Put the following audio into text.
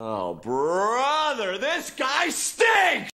Oh, brother, this guy stinks!